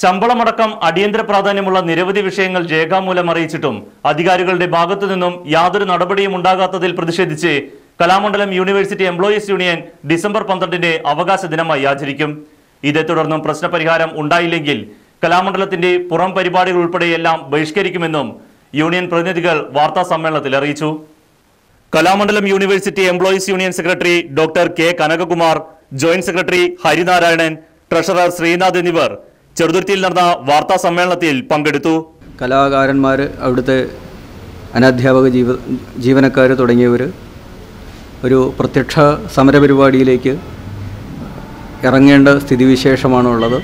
ശമ്പളമടക്കം അടിയന്തര പ്രാധാന്യമുള്ള നിരവധി വിഷയങ്ങൾ രേഖാമൂലം അറിയിച്ചിട്ടും അധികാരികളുടെ ഭാഗത്തു നിന്നും യാതൊരു നടപടിയും ഉണ്ടാകാത്തതിൽ പ്രതിഷേധിച്ച് Kalamandalam university employees union December പന്ത്രണ്ടിന്റെ അവകാശ ദിനമായി ആചരിക്കും. ഇതേ തുടർന്നും പ്രശ്നപരിഹാരം ഉണ്ടായില്ലെങ്കിൽ കലാമണ്ഡലത്തിന്റെ പുറം പരിപാടികൾ ഉൾപ്പെടെയെല്ലാം ബഹിഷ്കരിക്കുമെന്നും യൂണിയൻ പ്രതിനിധികൾ വാർത്താ സമ്മേളനത്തിൽ അറിയിച്ചു. Kalamandalam university employees union secretary doctor K Kanakakumar joint secretary Harinarayanan treasurer Sreenath എന്നിവർ ചെറുതുരുത്തിയിൽ നടന്ന വാർത്താ സമ്മേളനത്തിൽ പങ്കെടുത്തു. കലാകാരന്മാർ അവിടുത്തെ അനധ്യാപക ജീവ ജീവനക്കാർ തുടങ്ങിയവർ ഒരു പ്രത്യക്ഷ സമരപരിപാടിയിലേക്ക് ഇറങ്ങേണ്ട സ്ഥിതിവിശേഷമാണുള്ളത്.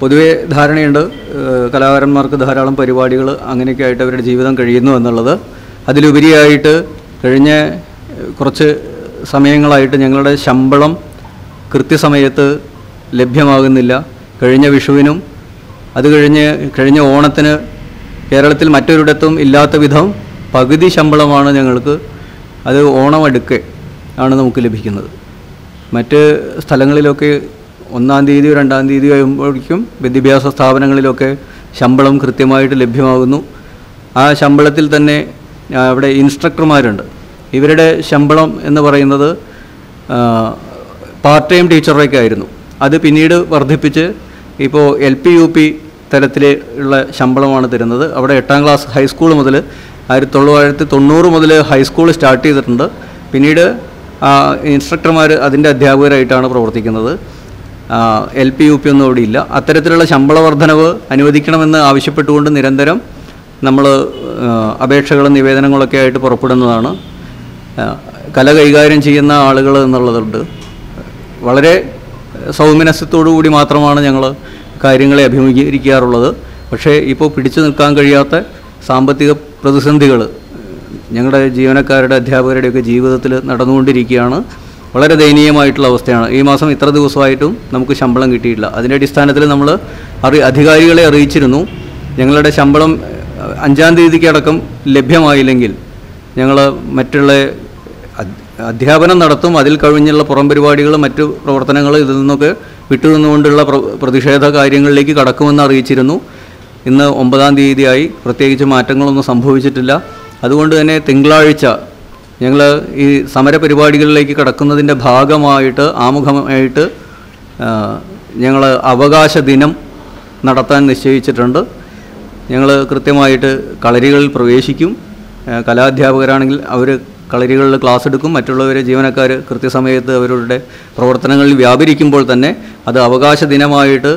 പൊതുവെ ധാരണയുണ്ട് കലാകാരന്മാർക്ക് ധാരാളം പരിപാടികൾ അങ്ങനെയൊക്കെ ആയിട്ട് അവരുടെ ജീവിതം കഴിയുന്നു എന്നുള്ളത്. അതിലുപരിയായിട്ട് കഴിഞ്ഞ കുറച്ച് സമയങ്ങളായിട്ട് ഞങ്ങളുടെ ശമ്പളം കൃത്യസമയത്ത് ലഭ്യമാകുന്നില്ല. കഴിഞ്ഞ വിഷുവിനും അത് കഴിഞ്ഞ് കഴിഞ്ഞ ഓണത്തിന് കേരളത്തിൽ മറ്റൊരിടത്തും ഇല്ലാത്ത വിധം പകുതി ശമ്പളമാണ് ഞങ്ങൾക്ക് അത് ഓണം അടുക്കെ ആണ് നമുക്ക് ലഭിക്കുന്നത്. മറ്റ് സ്ഥലങ്ങളിലൊക്കെ ഒന്നാം തീയതിയോ രണ്ടാം തീയതി ആകുമ്പോഴേക്കും വിദ്യാഭ്യാസ സ്ഥാപനങ്ങളിലൊക്കെ ശമ്പളം കൃത്യമായിട്ട് ലഭ്യമാകുന്നു. ആ ശമ്പളത്തിൽ തന്നെ അവിടെ ഇൻസ്ട്രക്ടർമാരുണ്ട്. ഇവരുടെ ശമ്പളം എന്ന് പറയുന്നത് പാർട്ട് ടൈം ടീച്ചറൊക്കെ ആയിരുന്നു. അത് പിന്നീട് വർദ്ധിപ്പിച്ച് ഇപ്പോൾ എൽ പി യു പി തലത്തിൽ ശമ്പളമാണ് തരുന്നത്. അവിടെ എട്ടാം ക്ലാസ് ഹൈസ്കൂൾ മുതൽ ആയിരത്തി തൊള്ളായിരത്തി തൊണ്ണൂറ് മുതൽ ഹൈസ്കൂൾ സ്റ്റാർട്ട് ചെയ്തിട്ടുണ്ട്. പിന്നീട് ഇൻസ്ട്രക്ടർമാർ അതിന്റെ അധ്യാപകരായിട്ടാണ് പ്രവർത്തിക്കുന്നത്. എൽ പി യു പി ഒന്നും അവിടെ ഇല്ല. അത്തരത്തിലുള്ള ശമ്പള വർധനവ് അനുവദിക്കണമെന്ന് ആവശ്യപ്പെട്ടുകൊണ്ട് നിരന്തരം നമ്മൾ അപേക്ഷകളും നിവേദനങ്ങളൊക്കെ ആയിട്ട് പുറപ്പെടുന്നതാണ്. കല കൈകാര്യം ചെയ്യുന്ന ആളുകൾ എന്നുള്ളതുണ്ട്. വളരെ സൗമ്യനസ്യത്തോടു കൂടി മാത്രമാണ് ഞങ്ങൾ കാര്യങ്ങളെ അഭിമുഖീകരിക്കാറുള്ളത്. പക്ഷേ ഇപ്പോൾ പിടിച്ചു നിൽക്കാൻ കഴിയാത്ത സാമ്പത്തിക പ്രതിസന്ധികൾ ഞങ്ങളുടെ ജീവനക്കാരുടെ അധ്യാപകരുടെയൊക്കെ ജീവിതത്തിൽ നടന്നുകൊണ്ടിരിക്കുകയാണ്. വളരെ ദയനീയമായിട്ടുള്ള അവസ്ഥയാണ്. ഈ മാസം ഇത്ര ദിവസമായിട്ടും നമുക്ക് ശമ്പളം കിട്ടിയിട്ടില്ല. അതിന്റെ അടിസ്ഥാനത്തിൽ നമ്മൾ അറി അധികാരികളെ അറിയിച്ചിരുന്നു. ഞങ്ങളുടെ ശമ്പളം അഞ്ചാം തീയതിക്കടക്കം ലഭ്യമായില്ലെങ്കിൽ ഞങ്ങൾ മറ്റുള്ള അധ്യാപനം നടത്തും. അതിൽ കഴിഞ്ഞുള്ള പുറം പരിപാടികളും മറ്റു പ്രവർത്തനങ്ങളും ഇതിൽ നിന്നൊക്കെ വിട്ടുനിന്നുകൊണ്ടുള്ള പ്ര- പ്രതിഷേധ കാര്യങ്ങളിലേക്ക് കടക്കുമെന്ന് അറിയിച്ചിരുന്നു. ഇന്ന് ഒമ്പതാം തീയതിയായി പ്രത്യേകിച്ച് മാറ്റങ്ങളൊന്നും സംഭവിച്ചിട്ടില്ല. അതുകൊണ്ട് തന്നെ തിങ്കളാഴ്ച ഞങ്ങൾ ഈ സമര പരിപാടികളിലേക്ക് കടക്കുന്നതിന്റെ ഭാഗമായിട്ട് ആമുഖമായിട്ട് ഞങ്ങൾ അവകാശ ദിനം നടത്താൻ നിശ്ചയിച്ചിട്ടുണ്ട്. ഞങ്ങൾ കൃത്യമായിട്ട് കളരികളിൽ പ്രവേശിക്കും. കലാധ്യാപകരാണെങ്കിൽ അവർ കളരികളിൽ ക്ലാസ് എടുക്കും. മറ്റുള്ളവരെ ജീവനക്കാർ കൃത്യസമയത്ത് അവരുടെ പ്രവർത്തനങ്ങളിൽ വ്യാപരിക്കുമ്പോൾ തന്നെ അത് അവകാശ ദിനമായിട്ട്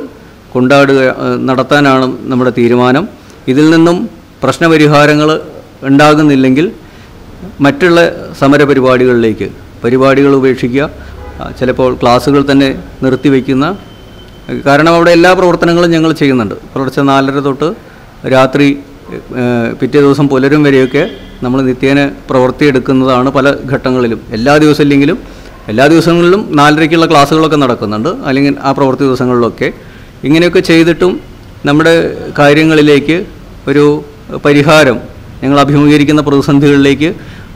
കൊണ്ടാടുക നടത്താനാണ് നമ്മുടെ തീരുമാനം. ഇതിൽ നിന്നും പ്രശ്നപരിഹാരങ്ങൾ ഉണ്ടാകുന്നില്ലെങ്കിൽ മറ്റുള്ള സമരപരിപാടികളിലേക്ക് പരിപാടികൾ ഉപേക്ഷിക്കുക ചിലപ്പോൾ ക്ലാസ്സുകൾ തന്നെ നിർത്തിവെക്കുന്ന കാരണം അവിടെ എല്ലാ പ്രവർത്തനങ്ങളും ഞങ്ങൾ ചെയ്യുന്നുണ്ട്. പുലർച്ചെ നാലര തൊട്ട് രാത്രി പിറ്റേ ദിവസം പുലരും വരെയൊക്കെ നമ്മൾ നിത്യേന പ്രവൃത്തിയെടുക്കുന്നതാണ് പല ഘട്ടങ്ങളിലും. എല്ലാ ദിവസം ഇല്ലെങ്കിലും എല്ലാ ദിവസങ്ങളിലും നാലരയ്ക്കുള്ള ക്ലാസ്സുകളൊക്കെ നടക്കുന്നുണ്ട് അല്ലെങ്കിൽ ആ പ്രവൃത്തി ദിവസങ്ങളിലൊക്കെ. ഇങ്ങനെയൊക്കെ ചെയ്തിട്ടും നമ്മുടെ കാര്യങ്ങളിലേക്ക് ഒരു പരിഹാരം ഞങ്ങൾ അഭിമുഖീകരിക്കുന്ന പ്രതിസന്ധികളിലേക്ക്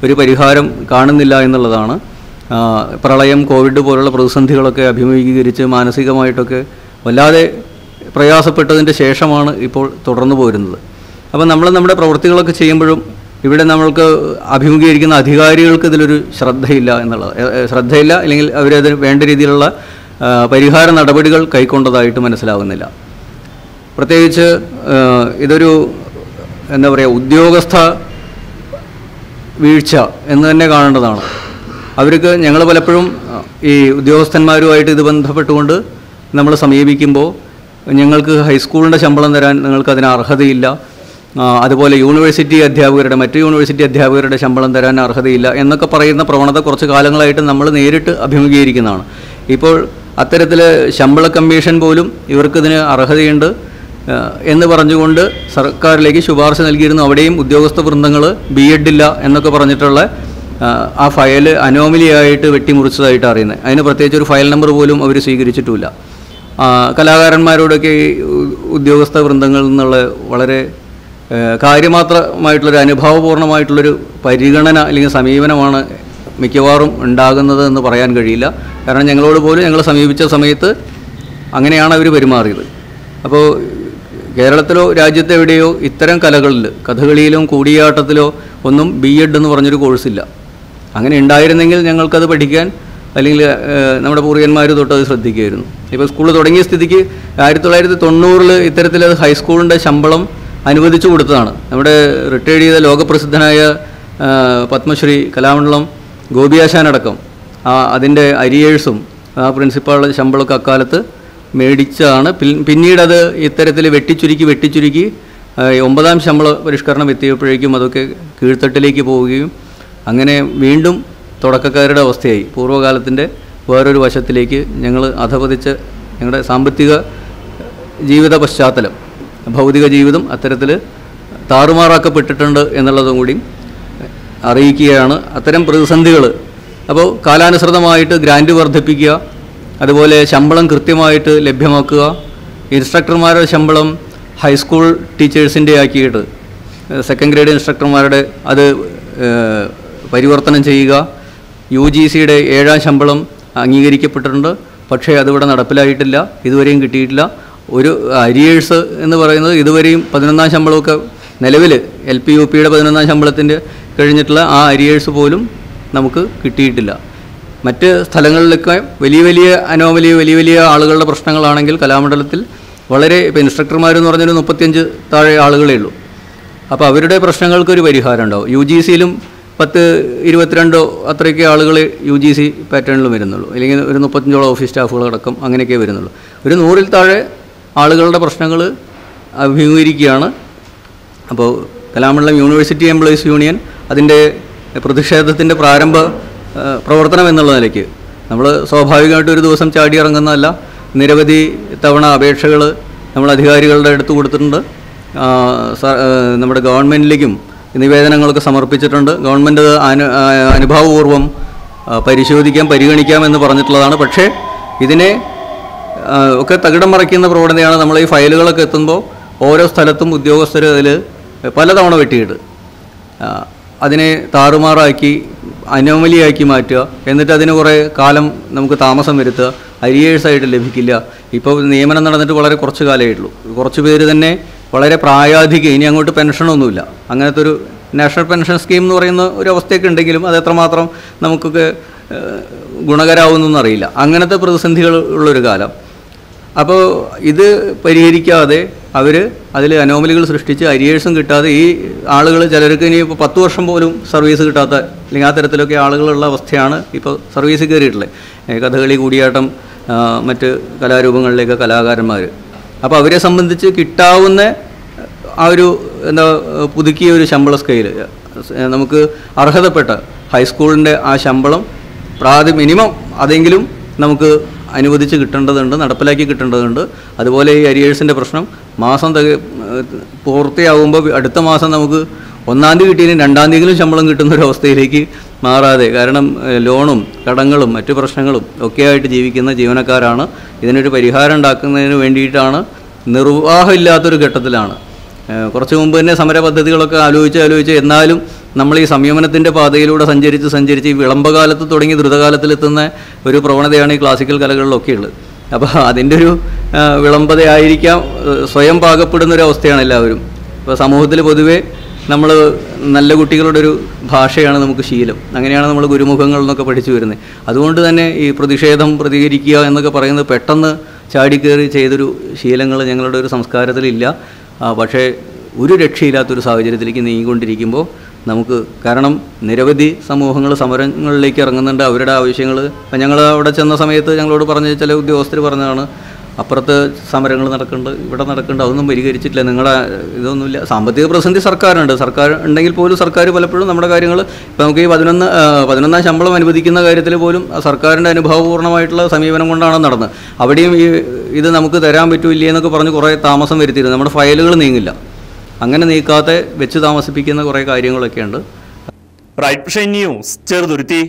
ഒരു പരിഹാരം കാണുന്നില്ല എന്നുള്ളതാണ്. പ്രളയം കോവിഡ് പോലുള്ള പ്രതിസന്ധികളൊക്കെ അഭിമുഖീകരിച്ച് മാനസികമായിട്ടൊക്കെ വല്ലാതെ പ്രയാസപ്പെട്ടതിന്റെ ശേഷമാണ് ഇപ്പോൾ തുടർന്നു പോരുന്നത്. അപ്പോൾ നമ്മൾ നമ്മുടെ പ്രവൃത്തികളൊക്കെ ചെയ്യുമ്പോഴും ഇവിടെ നമ്മൾക്ക് അഭിമുഖീകരിക്കുന്ന അധികാരികൾക്ക് ഇതിലൊരു ശ്രദ്ധയില്ല എന്നുള്ളത്. ശ്രദ്ധയില്ല അല്ലെങ്കിൽ അവരതിന് വേണ്ട രീതിയിലുള്ള പരിഹാര നടപടികൾ കൈക്കൊണ്ടതായിട്ട് മനസ്സിലാകുന്നില്ല പ്രത്യേകിച്ച് ഇതൊരു എന്താ പറയുക ഉദ്യോഗസ്ഥ വീഴ്ച എന്ന് തന്നെ കാണേണ്ടതാണ്. അവർക്ക് ഞങ്ങൾ പലപ്പോഴും ഈ ഉദ്യോഗസ്ഥന്മാരുമായിട്ട് ഇത് ബന്ധപ്പെട്ടുകൊണ്ട് നമ്മൾ സമീപിക്കുമ്പോൾ ഞങ്ങൾക്ക് ഹൈസ്കൂളിന്റെ ശമ്പളം തരാൻ നിങ്ങൾക്ക് അതിന് അർഹതയില്ല. അതുപോലെ യൂണിവേഴ്സിറ്റി അധ്യാപകരുടെ മറ്റ് യൂണിവേഴ്സിറ്റി അധ്യാപകരുടെ ശമ്പളം തരാൻ അർഹതയില്ല എന്നൊക്കെ പറയുന്ന പ്രവണത കുറച്ച് കാലങ്ങളായിട്ട് നമ്മൾ നേരിട്ട് അഭിമുഖീകരിക്കുന്നതാണ്. ഇപ്പോൾ അത്തരത്തിൽ ശമ്പള കമ്മീഷൻ പോലും ഇവർക്കിതിന് അർഹതയുണ്ട് എന്ന് പറഞ്ഞുകൊണ്ട് സർക്കാരിലേക്ക് ശുപാർശ നൽകിയിരുന്നു. അവിടെയും ഉദ്യോഗസ്ഥ വൃന്ദങ്ങൾ ബി ഇല്ല എന്നൊക്കെ പറഞ്ഞിട്ടുള്ള ആ ഫയൽ അനോമലിയായിട്ട് വെട്ടിമുറിച്ചതായിട്ട് അറിയുന്നത്. അതിന് പ്രത്യേകിച്ച് ഒരു ഫയൽ നമ്പർ പോലും അവർ സ്വീകരിച്ചിട്ടുമില്ല. കലാകാരന്മാരോടൊക്കെ ഉദ്യോഗസ്ഥ വൃന്ദങ്ങളിൽ നിന്നുള്ള വളരെ കാര്യമാത്രമായിട്ടുള്ളൊരു അനുഭാവപൂർണമായിട്ടുള്ളൊരു പരിഗണന അല്ലെങ്കിൽ സമീപനമാണ് മിക്കവാറും ഉണ്ടാകുന്നത് എന്ന് പറയാൻ കഴിയില്ല. കാരണം ഞങ്ങളോട് പോലും ഞങ്ങളെ സമീപിച്ച സമയത്ത് അങ്ങനെയാണ് അവർ പെരുമാറിയത്. അപ്പോൾ കേരളത്തിലോ രാജ്യത്തെവിടെയോ ഇത്തരം കലകളിൽ കഥകളിയിലും കൂടിയാട്ടത്തിലോ ഒന്നും ബി എഡ് എന്ന് പറഞ്ഞൊരു കോഴ്സില്ല. അങ്ങനെ ഉണ്ടായിരുന്നെങ്കിൽ ഞങ്ങൾക്കത് പഠിക്കാൻ അല്ലെങ്കിൽ നമ്മുടെ പൂർവികന്മാർ തൊട്ട് അത് ശ്രദ്ധിക്കുമായിരുന്നു. ഇപ്പോൾ സ്കൂൾ തുടങ്ങിയ സ്ഥിതിക്ക് ആയിരത്തി തൊള്ളായിരത്തി തൊണ്ണൂറിൽ ഇത്തരത്തിൽ അത് ഹൈസ്കൂളിന്റെ ശമ്പളം അനുവദിച്ചു കൊടുത്തതാണ്. നമ്മുടെ റിട്ടയർഡ് ചെയ്ത ലോകപ്രസിദ്ധനായ പത്മശ്രീ കലാമണ്ഡലം ഗോപിയാശാനടക്കം അതിന്റെ അരിയേഴ്സും ആ പ്രിൻസിപ്പാളുടെ ശമ്പളമൊക്കെ അക്കാലത്ത് മേടിച്ചാണ്. പിന്നീടത് ഇത്തരത്തിൽ വെട്ടിച്ചുരുക്കി വെട്ടിച്ചുരുക്കി ഒമ്പതാം ശമ്പള പരിഷ്കരണം എത്തിയപ്പോഴേക്കും അതൊക്കെ കീഴ്ത്തട്ടിലേക്ക് പോവുകയും അങ്ങനെ വീണ്ടും തുടക്കക്കാരുടെ അവസ്ഥയായി. പൂർവകാലത്തിന്റെ വേറൊരു വശത്തിലേക്ക് ഞങ്ങൾ അധപതിച്ച് ഞങ്ങളുടെ സാമ്പത്തിക ജീവിത പശ്ചാത്തലം. ഭൗതിക ജീവിതം അത്തരത്തിൽ താറുമാറാക്കപ്പെട്ടിട്ടുണ്ട് എന്നുള്ളതും കൂടി അറിയിക്കുകയാണ്. അത്തരം പ്രതിസന്ധികൾ അപ്പോൾ കാലാനുസൃതമായിട്ട് ഗ്രാൻഡ് വർദ്ധിപ്പിക്കുക അതുപോലെ ശമ്പളം കൃത്യമായിട്ട് ലഭ്യമാക്കുക ഇൻസ്ട്രക്ടർമാരുടെ ശമ്പളം ഹൈസ്കൂൾ ടീച്ചേഴ്സിന്റെ ആക്കിയിട്ട് സെക്കൻഡ് ഗ്രേഡ് ഇൻസ്ട്രക്ടർമാരുടെ അത് പരിവർത്തനം ചെയ്യുക. യു ജി സിയുടെ ഏഴാം ശമ്പളം അംഗീകരിക്കപ്പെട്ടിട്ടുണ്ട്. പക്ഷേ അതിവിടെ നടപ്പിലായിട്ടില്ല. ഇതുവരെയും കിട്ടിയിട്ടില്ല. ഒരു അരിയേഴ്സ് എന്ന് പറയുന്നത് ഇതുവരെയും പതിനൊന്നാം ശമ്പളമൊക്കെ നിലവിൽ എൽ പി യു പിയുടെ പതിനൊന്നാം ശമ്പളത്തിന്റെ കഴിഞ്ഞിട്ടുള്ള ആ അരിയേഴ്സ് പോലും നമുക്ക് കിട്ടിയിട്ടില്ല. മറ്റ് സ്ഥലങ്ങളിലൊക്കെ വലിയ വലിയ അനോമലി വലിയ വലിയ ആളുകളുടെ പ്രശ്നങ്ങളാണെങ്കിൽ കലാമണ്ഡലത്തിൽ വളരെ ഇപ്പോൾ ഇൻസ്ട്രക്ടർമാരെന്ന് പറഞ്ഞൊരു മുപ്പത്തിയഞ്ച് താഴെ ആളുകളേ ഉള്ളൂ. അപ്പോൾ അവരുടെ പ്രശ്നങ്ങൾക്ക് ഒരു പരിഹാരം ഉണ്ടാവും. യു ജി സിയിലും പത്ത് ഇരുപത്തിരണ്ടോ അത്രയൊക്കെ ആളുകൾ യു ജി സി പാറ്റേണിലും വരുന്നുള്ളൂ. അല്ലെങ്കിൽ ഒരു മുപ്പത്തഞ്ചോളം ഓഫീസ് സ്റ്റാഫുകളടക്കം അങ്ങനെയൊക്കെ വരുന്നുള്ളൂ. ഒരു നൂറിൽ താഴെ ആളുകളുടെ പ്രശ്നങ്ങൾ അഭിമുഖീകരിക്കുകയാണ് അപ്പോൾ കലാമണ്ഡലം യൂണിവേഴ്സിറ്റി എംപ്ലോയീസ് യൂണിയൻ അതിന്റെ പ്രതിഷേധത്തിന്റെ പ്രാരംഭ പ്രവർത്തനം എന്നുള്ള നിലയ്ക്ക്. നമ്മൾ സ്വാഭാവികമായിട്ട് ഒരു ദിവസം ചാടി ഇറങ്ങുന്നതല്ല. നിരവധി തവണ അപേക്ഷകൾ നമ്മൾ അധികാരികളുടെ അടുത്ത് കൊടുത്തിട്ടുണ്ട്. നമ്മുടെ ഗവൺമെന്റിലേക്കും നിവേദനങ്ങളൊക്കെ സമർപ്പിച്ചിട്ടുണ്ട്. ഗവൺമെന്റ് അനു അനുഭാവപൂർവം പരിശോധിക്കാം പരിഗണിക്കാം എന്ന് പറഞ്ഞിട്ടുള്ളതാണ്. പക്ഷേ ഇതിനെ ഒക്കെ തകിടം മറിക്കുന്ന പ്രവണതയാണ് നമ്മൾ ഈ ഫയലുകളൊക്കെ എത്തുമ്പോൾ ഓരോ സ്ഥലത്തും ഉദ്യോഗസ്ഥർ അതിൽ പലതവണ വെട്ടിയിട്ട് അതിനെ താറുമാറാക്കി അനോമലിയാക്കി മാറ്റുക എന്നിട്ട് അതിന് കുറേ കാലം നമുക്ക് താമസം വരുത്തുക അരിയേഴ്സായിട്ട് ലഭിക്കില്ല. ഇപ്പോൾ നിയമനം നടന്നിട്ട് വളരെ കുറച്ച് കാലമേ ഉള്ളൂ. കുറച്ച് പേര് തന്നെ വളരെ പ്രായാധികം ഇനി അങ്ങോട്ട് പെൻഷനൊന്നുമില്ല അങ്ങനത്തെ ഒരു നാഷണൽ പെൻഷൻ സ്കീം എന്ന് പറയുന്ന ഒരു അവസ്ഥയൊക്കെ ഉണ്ടെങ്കിലും അത് എത്രമാത്രം നമുക്കൊക്കെ ഗുണകരാവുന്നറിയില്ല അറിയില്ല. അങ്ങനത്തെ പ്രതിസന്ധികൾ ഉള്ളൊരു കാലം. അപ്പോൾ ഇത് പരിഹരിക്കാതെ അവർ അതിൽ അനോമലികൾ സൃഷ്ടിച്ച് അരിയേഴ്സും കിട്ടാതെ ഈ ആളുകൾ ചിലർക്ക് ഇനി ഇപ്പോൾ പത്ത് വർഷം പോലും സർവീസ് കിട്ടാത്ത അല്ലെങ്കിൽ ആ തരത്തിലൊക്കെ ആളുകളുള്ള അവസ്ഥയാണ് ഇപ്പോൾ സർവീസ് കയറിയിട്ടുള്ളത്. കഥകളി കൂടിയാട്ടം മറ്റ് കലാരൂപങ്ങളിലേക്ക് കലാകാരന്മാർ അപ്പോൾ അവരെ സംബന്ധിച്ച് കിട്ടാവുന്ന ആ ഒരു എന്താ പുതുക്കിയ ഒരു ശമ്പള സ്കെയിൽ നമുക്ക് അർഹതപ്പെട്ട ഹൈസ്കൂളിന്റെ ആ ശമ്പളം പ്രാതി മിനിമം അതെങ്കിലും നമുക്ക് അനുവദിച്ച് കിട്ടേണ്ടതുണ്ട് നടപ്പിലാക്കി കിട്ടേണ്ടതുണ്ട്. അതുപോലെ ഈ അരിയേഴ്സിന്റെ പ്രശ്നം മാസം പൂർത്തിയാകുമ്പോൾ അടുത്ത മാസം നമുക്ക് ഒന്നാം തീയതി കിട്ടിയാലും രണ്ടാം തീയതിയിലും ശമ്പളം കിട്ടുന്ന ഒരു അവസ്ഥയിലേക്ക് മാറാതെ. കാരണം ലോണും കടങ്ങളും മറ്റു പ്രശ്നങ്ങളും ഒക്കെയായിട്ട് ജീവിക്കുന്ന ജീവനക്കാരാണ്. ഇതിനൊരു പരിഹാരം ഉണ്ടാക്കുന്നതിന് വേണ്ടിയിട്ടാണ് നിർവാഹമില്ലാത്തൊരു ഘട്ടത്തിലാണ്. കുറച്ച് മുമ്പ് തന്നെ സമര പദ്ധതികളൊക്കെ ആലോചിച്ച് ആലോചിച്ച് എന്നാലും നമ്മൾ ഈ സംയമനത്തിന്റെ പാതയിലൂടെ സഞ്ചരിച്ച് സഞ്ചരിച്ച് ഈ വിളംബകാലത്ത് തുടങ്ങി ദ്രുതകാലത്തിലെത്തുന്ന ഒരു പ്രവണതയാണ് ഈ ക്ലാസിക്കൽ കലകളിലൊക്കെ ഉള്ളത്. അപ്പോൾ അതിന്റെ ഒരു വിളമ്പതയായിരിക്കാം സ്വയം പാകപ്പെടുന്ന ഒരു അവസ്ഥയാണ് എല്ലാവരും. ഇപ്പോൾ സമൂഹത്തിൽ പൊതുവേ നമ്മൾ നല്ല കുട്ടികളുടെ ഒരു ഭാഷയാണ് നമുക്ക് ശീലം. അങ്ങനെയാണ് നമ്മൾ ഗുരുമുഖങ്ങളിൽ നിന്നൊക്കെ പഠിച്ചു വരുന്നത്. അതുകൊണ്ട് തന്നെ ഈ പ്രതിഷേധം പ്രതികരിക്കുക എന്നൊക്കെ പറയുന്നത് പെട്ടെന്ന് ചാടിക്കേറി ചെയ്തൊരു ശീലങ്ങൾ ഞങ്ങളുടെ ഒരു സംസ്കാരത്തിലില്ല. പക്ഷേ ഒരു രക്ഷയില്ലാത്തൊരു സാഹചര്യത്തിലേക്ക് നീങ്ങിക്കൊണ്ടിരിക്കുമ്പോൾ നമുക്ക് കാരണം നിരവധി സമൂഹങ്ങൾ സമരങ്ങളിലേക്ക് ഇറങ്ങുന്നുണ്ട്. അവരുടെ ആവശ്യങ്ങൾ. ഞങ്ങൾ അവിടെ ചെന്ന സമയത്ത് ഞങ്ങളോട് പറഞ്ഞ ചില ഉദ്യോഗസ്ഥർ പറഞ്ഞതാണ് അപ്പുറത്ത് സമരങ്ങൾ നടക്കുന്നുണ്ട് ഇവിടെ നടക്കുന്നുണ്ട് അതൊന്നും പരിഹരിച്ചിട്ടില്ല. നിങ്ങളുടെ ഇതൊന്നുമില്ല. സാമ്പത്തിക പ്രതിസന്ധി സർക്കാരുണ്ട്. സർക്കാർ ഉണ്ടെങ്കിൽ പോലും സർക്കാർ പലപ്പോഴും നമ്മുടെ കാര്യങ്ങൾ ഇപ്പോൾ നമുക്ക് ഈ പതിനൊന്ന് പതിനൊന്നാം ശമ്പളം അനുവദിക്കുന്ന കാര്യത്തിൽ പോലും സർക്കാരിന്റെ അനുഭവപൂർണമായിട്ടുള്ള സമീപനം കൊണ്ടാണ് നടന്നത്. അവിടെയും ഈ ഇത് നമുക്ക് തരാൻ പറ്റൂല്ലേ എന്നൊക്കെ പറഞ്ഞ് കുറേ താമസം വരുത്തിയിരുന്നു. നമ്മുടെ ഫയലുകൾ നീങ്ങില്ല. അങ്ങനെ നീക്കാതെ വെച്ച് താമസിപ്പിക്കുന്ന കുറേ കാര്യങ്ങളൊക്കെ ഉണ്ട് ന്യൂസ് ചെറുതുരുത്തി.